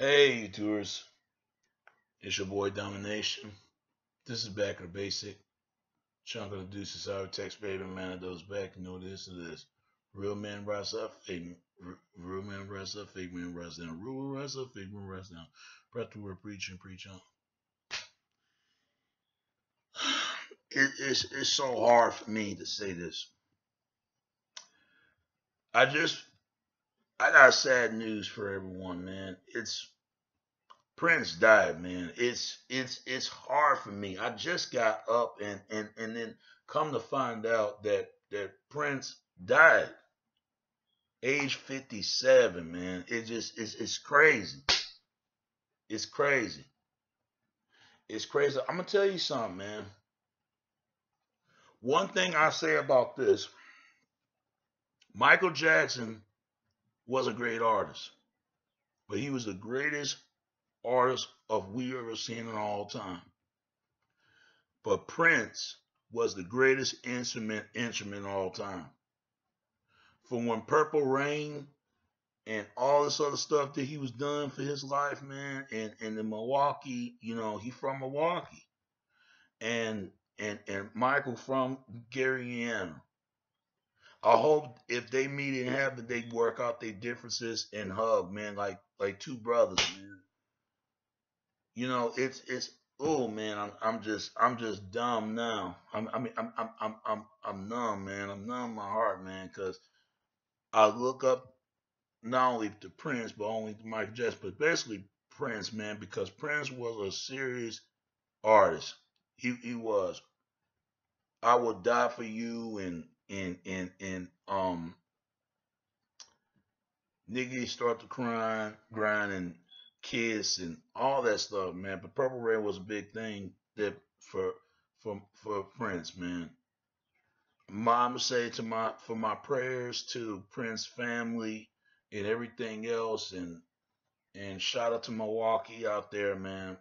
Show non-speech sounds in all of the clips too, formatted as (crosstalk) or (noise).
Hey, tours. It's your boy Domination. This is back to the basic. Chunk of the deuces out text baby man of those back. You know this is this. Real man rise up, fake real man rise up, fake man rise down. Real rise up, fake man rise down. The word preach and preach on. (sighs) It, it's it's so hard for me to say this. I just I got sad news for everyone, man. It's Prince died, man. It's it's it's hard for me. I just got up and and and then come to find out that that Prince died, age 57, man. It just it's it's crazy. It's crazy. It's crazy. I'm gonna tell you something, man. One thing I say about this, Michael Jackson was a great artist, but he was the greatest artist of we ever seen in all time. But Prince was the greatest instrument instrument of all time. From when Purple Rain and all this other stuff that he was done for his life, man, and and in Milwaukee, you know, he from Milwaukee. And and and Michael from Gariana. I hope if they meet in heaven, they work out their differences and hug, man, like like two brothers, man. You know, it's it's oh man, I'm I'm just I'm just dumb now. I'm I mean I'm I'm I'm I'm I'm numb, man. I'm numb my heart, man, because I look up not only to Prince but only to Michael Jackson, but basically Prince, man, because Prince was a serious artist. He he was. I would die for you and and um niggas start to cry, grind and kiss and all that stuff, man. But Purple Rain was a big thing that for for for Prince, man. Mom say to my for my prayers to Prince family and everything else and and shout out to Milwaukee out there, man.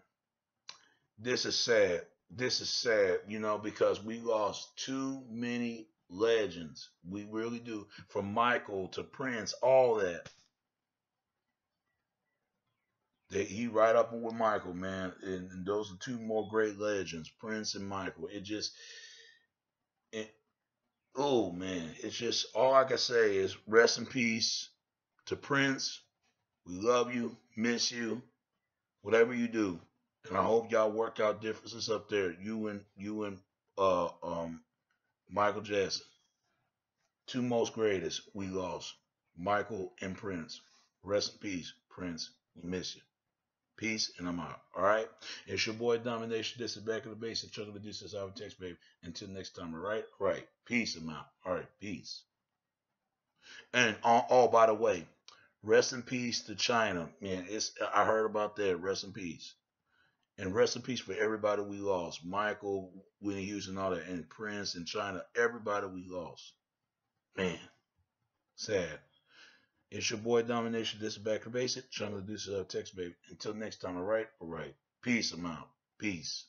This is sad. This is sad, you know, because we lost too many legends. We really do. From Michael to Prince, all that. That he right up with Michael, man. And, and, those are two more great legends, Prince and Michael. It just it, oh man, it's just all I can say is rest in peace to Prince. We love you, miss you, whatever you do. And I hope y'all work out differences up there. You and you and uh um Michael Jackson. Two most greatest we lost. Michael and Prince. Rest in peace, Prince. We miss you. Peace, and I'm out. All right? It's your boy Domination. This is back in the base. Of the distance. Our text, baby. Until next time, all right? All right. Peace, I'm out. All right. Peace. And oh, oh, by the way, rest in peace to Chyna. Man, it's I heard about that. Rest in peace. And rest in peace for everybody we lost. Michael, Whitney Houston, all that, and Prince and Chyna, everybody we lost. Man, sad. It's your boy Domination. This is Back to Basic. Trying to do some text, baby. Until next time, all right? All right. Peace. I'm out. Peace.